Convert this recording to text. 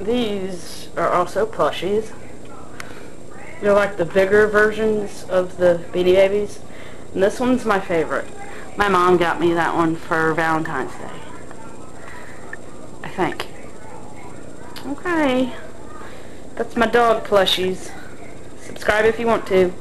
these are also plushies. They're like the bigger versions of the Beanie Babies. And this one's my favorite. My mom got me that one for Valentine's Day. I think. Okay. That's my dog plushies. Subscribe if you want to.